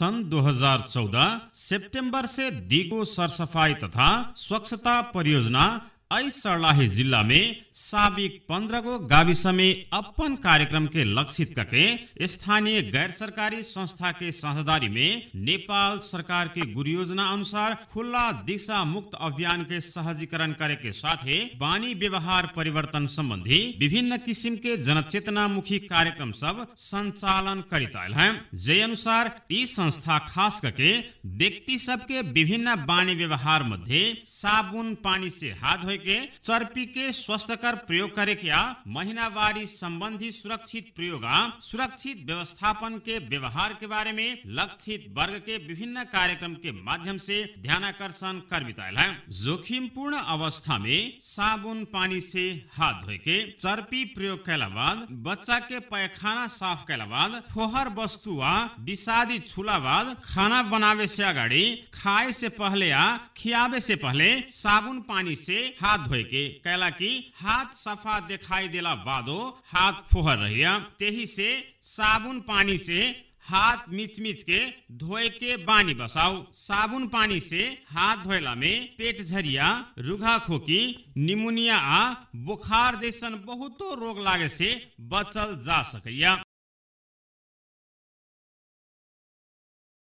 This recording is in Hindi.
सन् 2014 सेप्टेम्बर से दिगो सरसफाई तथा स्वच्छता परियोजना ऐ सर्लाही जिल्ला में साबिक गो गाविस अपन कार्यक्रम के लक्षित करके स्थानीय गैर सरकारी संस्था के साझेदारी में नेपाल सरकार के गुरु योजना अनुसार खुला दिशा मुक्त अभियान के सहजीकरण करे के साथ वाणी व्यवहार परिवर्तन संबंधी विभिन्न किसिम के जनचेतना मुखी कार्यक्रम सब संचालन करित आयल है। जे अनुसार ई संस्था खास करके व्यक्ति सबके विभिन्न वाणी व्यवहार मध्य साबुन पानी से हाथ धोए के चर्पी के स्वस्थकर प्रयोग करे के या महीनावारी संबंधी सुरक्षित प्रयोग सुरक्षित व्यवस्थापन के व्यवहार के बारे में, लक्षित वर्ग के विभिन्न कार्यक्रम के माध्यम से ध्यान आकर्षण कर बितायल है। जोखिम पूर्ण अवस्था में साबुन पानी से हाथ धोए के चर्पी प्रयोग कैला बाद, बच्चा के पैखाना साफ़ कैला बाद, फोहर वस्तु वा विषादी छुला बाद, खाना बनावे से अगाडि खाए से पहले या खियावे से पहले साबुन पानी से हाथ धोए के कैला की हाथ सफ़ा दिखाई देला बादो हाथ फोहर रहिया। तेही से साबुन पानी से हाथ मिच मिच के धोए के बानी बसाओ साबुन पानी से हाथ धोएला में पेट झरिया, रुघा खोकी, निमोनिया आ बुखार जैसन बहुतो रोग लागे से बचल जा सकैया।